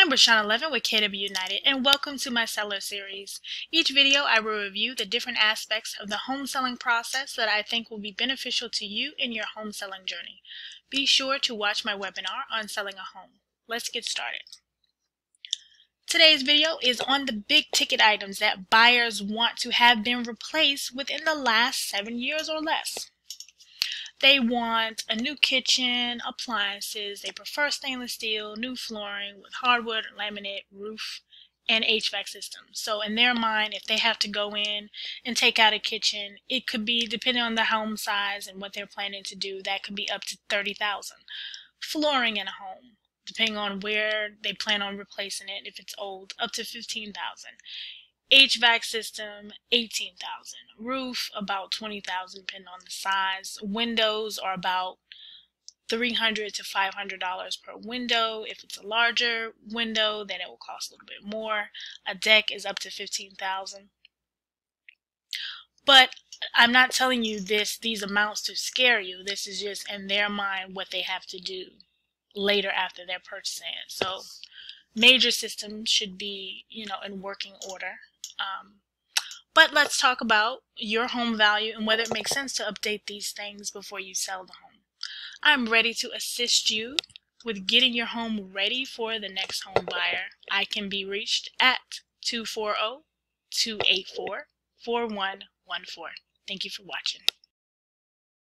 I'm Reshawna Leaven with KW United and welcome to my seller series. Each video I will review the different aspects of the home selling process that I think will be beneficial to you in your home selling journey. Be sure to watch my webinar on selling a home. Let's get started. Today's video is on the big ticket items that buyers want to have been replaced within the last seven years or less. They want a new kitchen, appliances. They prefer stainless steel, new flooring with hardwood, laminate, roof, and HVAC system. So in their mind, if they have to go in and take out a kitchen, it could be depending on the home size and what they're planning to do, that could be up to 30,000. Flooring in a home, depending on where they plan on replacing it, if it's old, up to 15,000. HVAC system, 18,000. Roof, about 20,000 depending on the size. Windows are about 300 to $500 per window. If it's a larger window, then it will cost a little bit more. A deck is up to 15,000. But I'm not telling you this these amounts to scare you. This is just in their mind what they have to do later after they're purchasing it. So major systems should be, you know, in working order. Um, but let's talk about your home value and whether it makes sense to update these things before you sell the home. I'm ready to assist you with getting your home ready for the next home buyer. I can be reached at 240 284 4114. Thank you for watching.